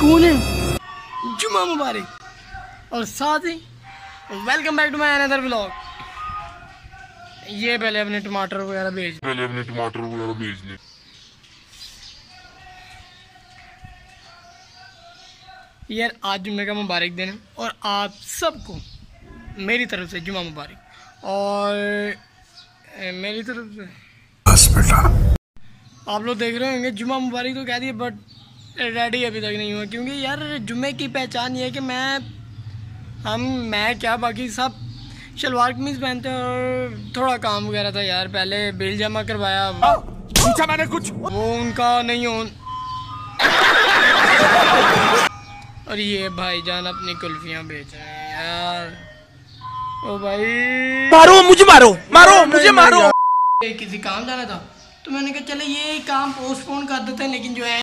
कौन है? जुमा मुबारक। और साथ ही welcome back to my another blog ये पहले अपने टमाटर वगैरह भेज पहले अपने टमाटर वगैरह भेज ले यार आज जुम्मे का मुबारक दिन है और आप सबको मेरी तरफ़ से जुमा मुबारक। और मेरी तरफ़ से। बस बेटा आप लोग देख रहे होंगे जुमा मुबारक तो कह दिए बट रेडी अभी तक नहीं हुआ क्योंकि यार जुम्मे की पहचान ये है कि मैं हम मैं क्या बाकी सब शलवार कमीज पहनते हैं और थोड़ा काम वगैरह था यार पहले बिल जमा करवाया पूछा मैंने कुछ वो उनका नहीं हो और ये भाईजान अपनी कुल्फियाँ बेच रहे हैं यार ओ भाई मारो मुझे मारो मारो मुझे मारो किसी काम जाना था तो मैंने कहा चले ये काम पोस्टपोन कर देते हैं लेकिन जो है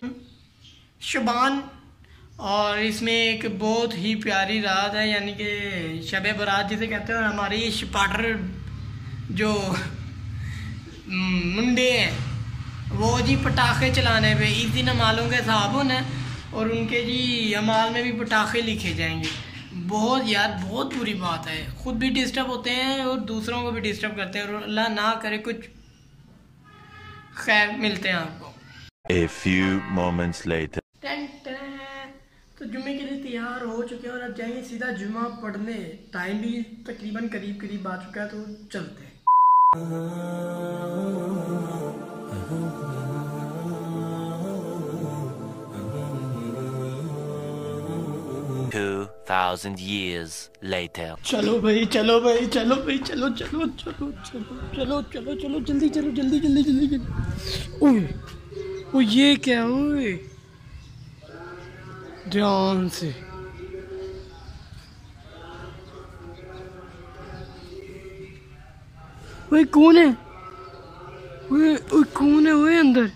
शुबान और इसमें एक बहुत ही प्यारी रात है, यानी कि शब बरात जिसे कहते हैं हमारी शिपाटर जो मुंडे हैं, वो जी पटाखे चलाने पे, इस दिन अमालों के हिसाब होना है और उनके जी अमाल में भी पटाखे लिखे जाएँगे। बहुत यार, बहुत बुरी बात है। खुद भी डिस्टर्ब होते हैं, और दूसरों को भी डिस्टर्ब करते हैं, और अल्लाह ना करे कुछ खैर मिलते हैं आपको। A few moments later. टन टन। तो जुमे के लिए तैयार हो चुके हैं और अब जाएँगे सीधा जुमा पढ़ने टाइम भी तकरीबन करीब करीब आ चुका है तो चलते हैं Two thousand years later. चलो भाई चलो भाई चलो भाई चलो चलो चलो चलो चलो चलो चलो जल्दी चलो जल्दी जल्दी जल्दी जल्दी ओए ओ ये क्या ओए ध्यान से ओए कौन है ओए ओए कौन है ओए अंदर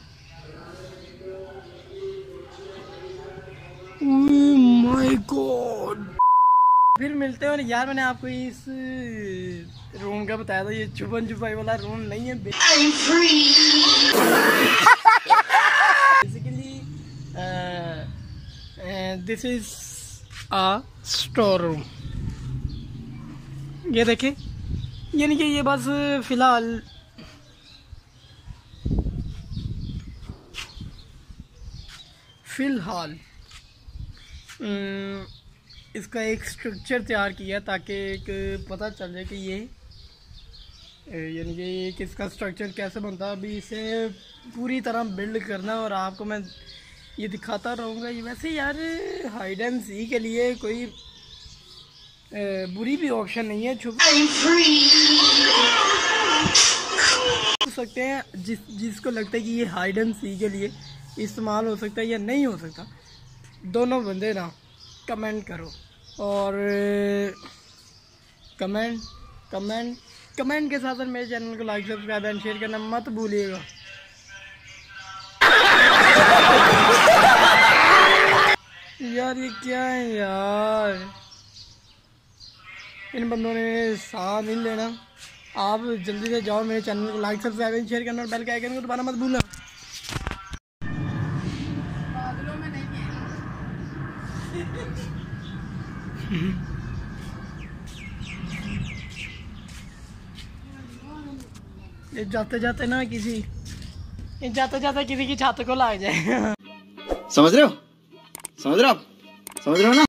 माय गॉड फिर मिलते हैं और यार मैंने आपको इस रूम का बताया था ये छुपन छुपाई वाला रूम नहीं है this is a store room ये देखें। यानी कि ये बस फ़िलहाल फ़िलहाल इसका एक स्ट्रक्चर तैयार किया ताकि एक पता चल जाए कि ये यानी कि एक इसका स्ट्रक्चर कैसे बनता है। अभी इसे पूरी तरह बिल्ड करना और आपको मैं ये दिखाता रहूँगा ये वैसे यार हाइड एंड सी के लिए कोई बुरी भी ऑप्शन नहीं है छुप सकते हैं जिस जिसको लगता है कि ये हाइड एंड सी के लिए इस्तेमाल हो सकता है या नहीं हो सकता दोनों बंदे ना कमेंट करो। और कमेंट कमेंट कमेंट के साथ साथ मेरे चैनल को लाइक सब्सक्राइब एंड शेयर करना मत भूलिएगा। यार ये क्या है यार? इन बंदों ने साथ नहीं लेना। आप जल्दी से जाओ मेरे चैनल को लाइक सब्सक्राइब एंड शेयर करना और बेल के आइकन को दबाना मत भूलना। ये जाते जाते ना किसी ये जाते जाते किसी की छत को लाग जाए। समझ रहे हो? समझ रहे हो समझ रहे हो ना?